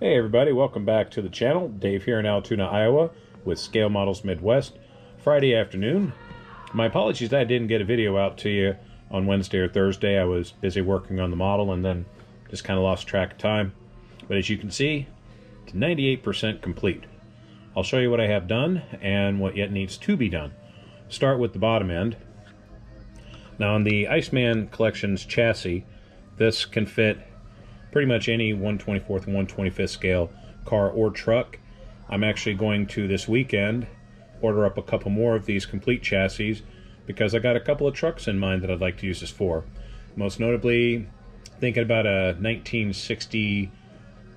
Hey everybody, welcome back to the channel. Dave here in Altoona, Iowa with Scale Models Midwest. Friday afternoon. My apologies that I didn't get a video out to you on Wednesday or Thursday. I was busy working on the model and then just kind of lost track of time. But as you can see, it's 98% complete. I'll show you what I have done and what yet needs to be done. Start with the bottom end. Now on the Iceman Collections chassis, this can fit pretty much any 124th and 125th scale car or truck. I'm actually going to this weekend order up a couple more of these complete chassis because I got a couple of trucks in mind that I'd like to use this for. Most notably, thinking about a 1960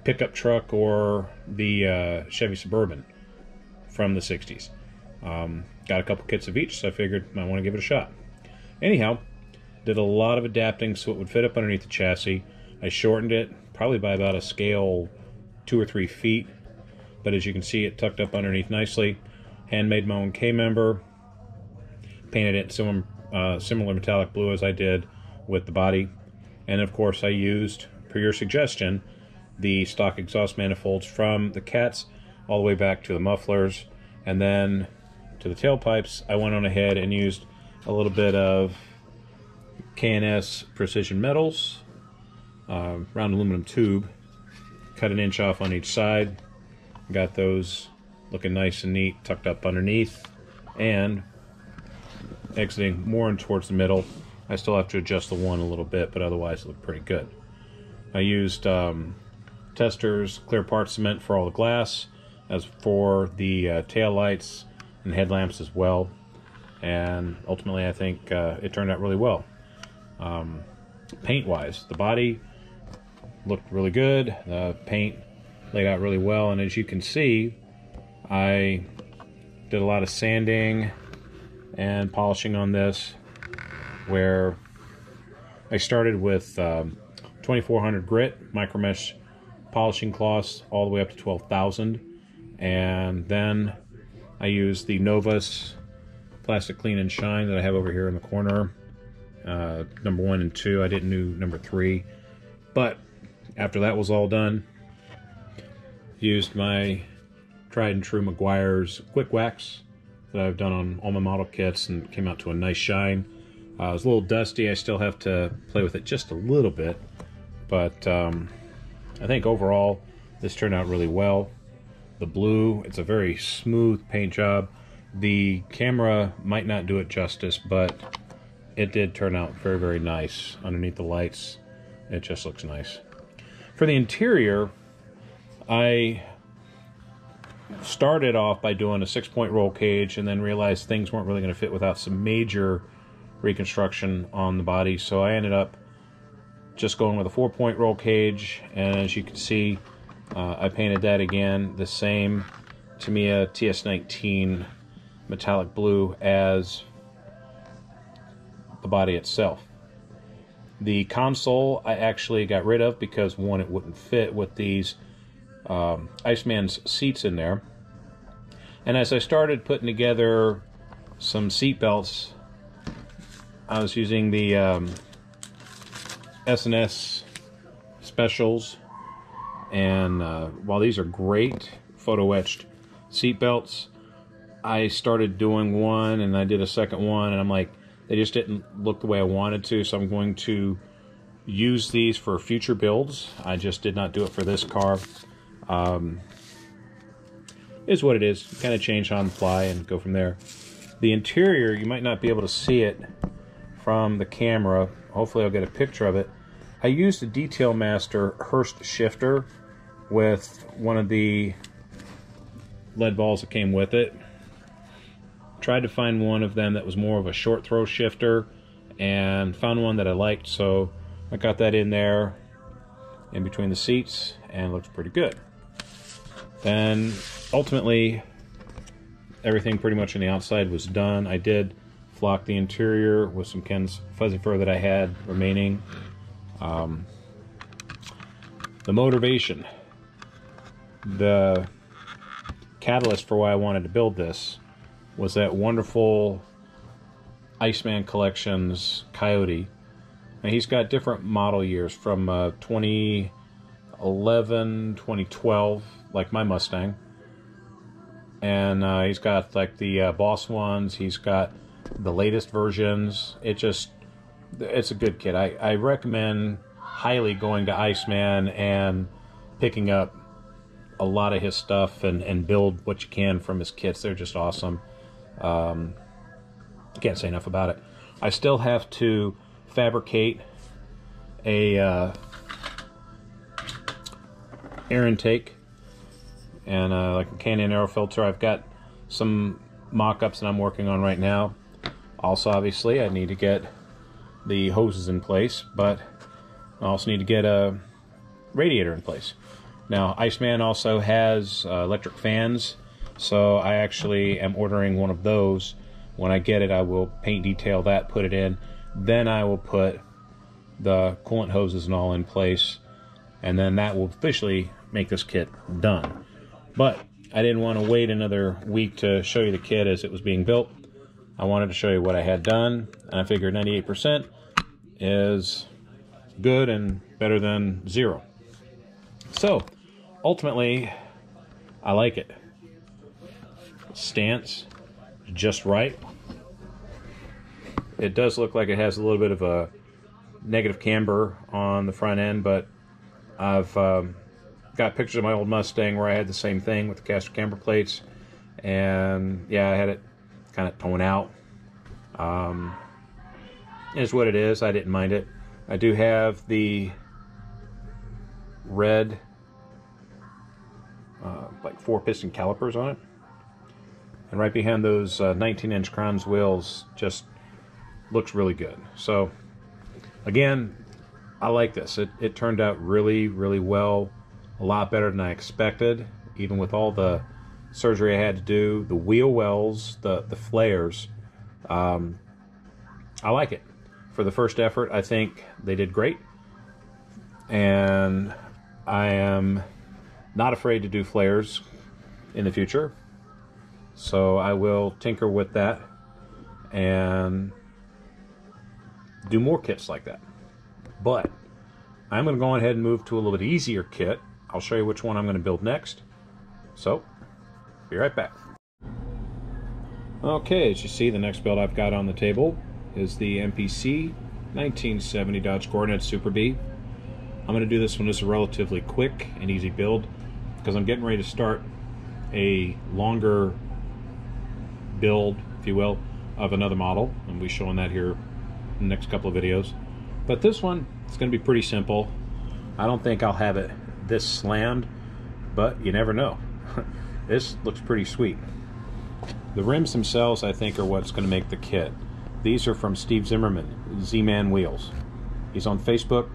pickup truck or the uh, Chevy Suburban from the 60s. Um, got a couple kits of each, so I figured I want to give it a shot. Anyhow, did a lot of adapting so it would fit up underneath the chassis. I shortened it probably by about a scale two or three feet, but as you can see, it tucked up underneath nicely. Handmade my own K-member, painted it similar, uh, similar metallic blue as I did with the body, and of course I used, per your suggestion, the stock exhaust manifolds from the cats all the way back to the mufflers, and then to the tailpipes, I went on ahead and used a little bit of K&S Precision Metals uh, round aluminum tube. Cut an inch off on each side. Got those looking nice and neat, tucked up underneath, and exiting more and towards the middle. I still have to adjust the one a little bit, but otherwise it looked pretty good. I used um, testers, clear part cement for all the glass, as for the uh, tail lights and headlamps as well. And ultimately, I think uh, it turned out really well. Um, paint-wise, the body looked really good. The paint laid out really well, and as you can see, I did a lot of sanding and polishing on this, where I started with um, 2400 grit micromesh polishing cloths all the way up to 12,000, and then I used the Novus plastic clean and shine that I have over here in the corner. Uh, number one and two. I didn't do number three, but after that was all done, used my tried and true Meguiar's quick wax that I've done on all my model kits and came out to a nice shine. Uh, it was a little dusty. I still have to play with it just a little bit, but um, I think overall this turned out really well. The blue, it's a very smooth paint job. The camera might not do it justice, but it did turn out very, very nice underneath the lights. It just looks nice. For the interior, I started off by doing a six point roll cage and then realized things weren't really going to fit without some major reconstruction on the body. So I ended up just going with a four point roll cage. And as you can see, uh, I painted that again the same Tamiya TS19 metallic blue as the body itself. The console I actually got rid of because one, it wouldn't fit with these um, Iceman's seats in there. And as I started putting together some seat belts, I was using the um, S&S specials. And uh, while these are great photo etched seat belts, I started doing one and I did a second one, and I'm like, they just didn't look the way I wanted to, so I'm going to use these for future builds. I just did not do it for this car. Um, is what it is. Kind of change on the fly and go from there. The interior, you might not be able to see it from the camera. Hopefully I'll get a picture of it. I used a Detail Master Hurst shifter with one of the lead balls that came with it tried to find one of them that was more of a short throw shifter and found one that I liked so I got that in there in between the seats and looks pretty good. Then ultimately everything pretty much on the outside was done. I did flock the interior with some Ken's fuzzy fur that I had remaining. Um, the motivation. The catalyst for why I wanted to build this was that wonderful Iceman Collections Coyote. And he's got different model years from uh, 2011 2011, 2012, like my Mustang. And uh, he's got like the uh, Boss ones. He's got the latest versions. It just, it's a good kit. I, I recommend highly going to Iceman and picking up a lot of his stuff and, and build what you can from his kits. They're just awesome. Um, can't say enough about it. I still have to fabricate a uh, air intake and uh, like a K&N air filter. I've got some mock-ups that I'm working on right now. Also, obviously, I need to get the hoses in place, but I also need to get a radiator in place. Now, Iceman also has uh, electric fans, so I actually am ordering one of those. When I get it, I will paint detail that, put it in. Then I will put the coolant hoses and all in place, and then that will officially make this kit done. But I didn't want to wait another week to show you the kit as it was being built. I wanted to show you what I had done, and I figured 98% is good and better than zero. So, ultimately, I like it. Stance, just right. It does look like it has a little bit of a negative camber on the front end, but I've um, got pictures of my old Mustang where I had the same thing with the caster camber plates, and yeah, I had it kind of torn out. Um, it's what it is. I didn't mind it. I do have the red, uh, like four piston calipers on it. And right behind those uh, 19 inch Crowns wheels just looks really good. So again, I like this. It, it turned out really, really well. A lot better than I expected, even with all the surgery I had to do. The wheel wells, the, the flares, um, I like it. For the first effort, I think they did great. And I am not afraid to do flares in the future. So I will tinker with that and do more kits like that. But I'm going to go ahead and move to a little bit easier kit. I'll show you which one I'm going to build next. So, be right back. Okay, as you see, the next build I've got on the table is the MPC 1970 Dodge Coronet Super B. I'm going to do this one as a relatively quick and easy build because I'm getting ready to start a longer build, if you will, of another model. And we'll be showing that here in the next couple of videos. But this one, it's going to be pretty simple. I don't think I'll have it this slammed, but you never know. this looks pretty sweet. The rims themselves, I think, are what's going to make the kit. These are from Steve Zimmerman, Z-Man Wheels. He's on Facebook,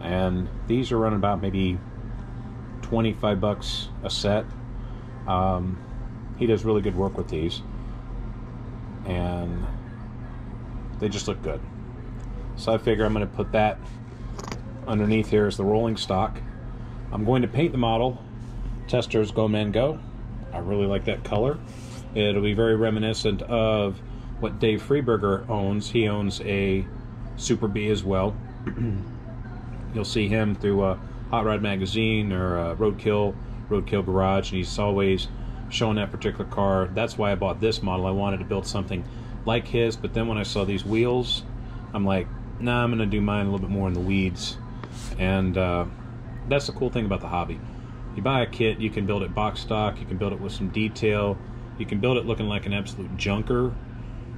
and these are running about maybe 25 bucks a set. Um, he does really good work with these, and they just look good. So I figure I'm going to put that underneath here as the rolling stock. I'm going to paint the model Testers Go Mango. I really like that color. It'll be very reminiscent of what Dave Freiburger owns. He owns a Super B as well. You'll see him through a Hot Rod Magazine or Roadkill, Roadkill Garage, and he's always showing that particular car. That's why I bought this model. I wanted to build something like his, but then when I saw these wheels, I'm like, nah, I'm going to do mine a little bit more in the weeds. And uh, that's the cool thing about the hobby. You buy a kit, you can build it box stock, you can build it with some detail, you can build it looking like an absolute junker,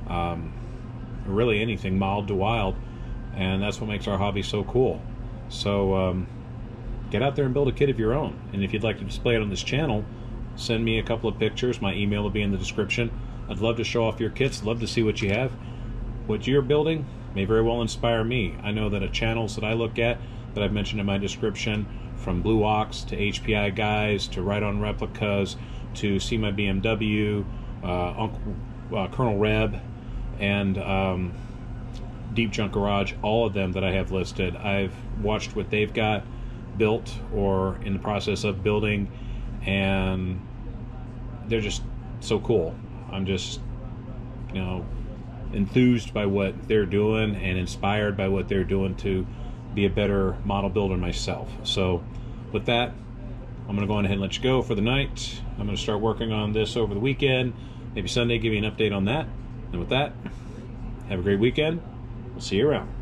um, really anything mild to wild, and that's what makes our hobby so cool. So um, get out there and build a kit of your own. And if you'd like to display it on this channel, send me a couple of pictures. My email will be in the description. I'd love to show off your kits, love to see what you have. What you're building, may very well inspire me. I know that a channels that I look at that I've mentioned in my description, from Blue Ox to HPI guys to Right on Replicas to See My BMW, uh, Uncle, uh, Colonel Reb, and um, Deep Junk Garage, all of them that I have listed. I've watched what they've got built or in the process of building, and they're just so cool. I'm just, you know, enthused by what they're doing and inspired by what they're doing to be a better model builder myself. So with that, I'm going to go ahead and let you go for the night. I'm going to start working on this over the weekend. Maybe Sunday, give you an update on that. And with that, have a great weekend. We'll see you around.